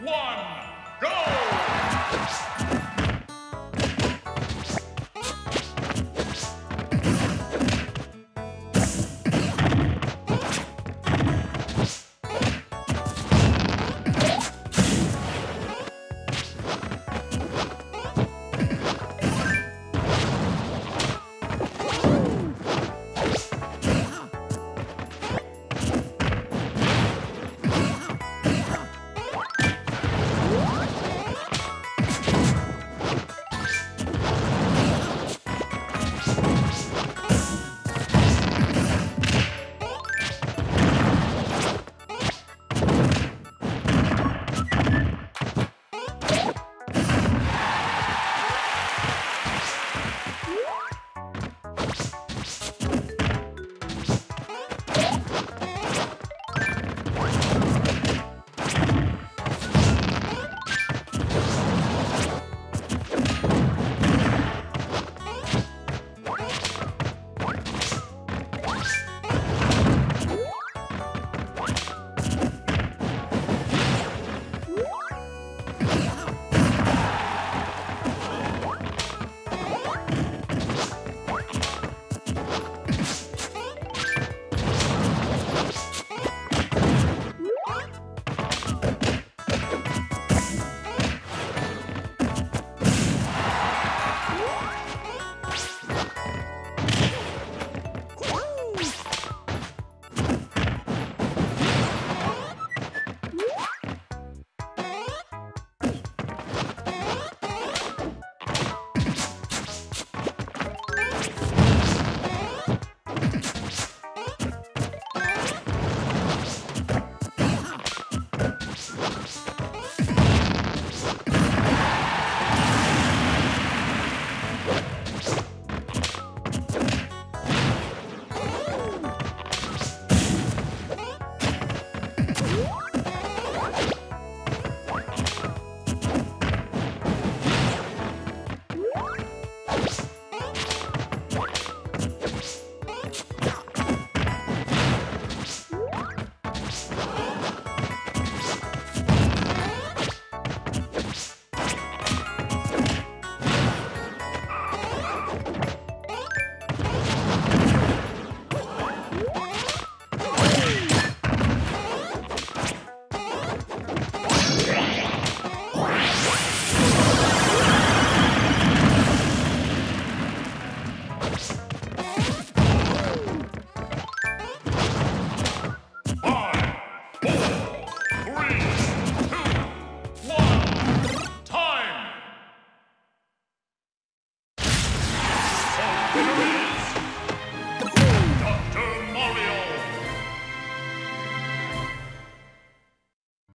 one, go!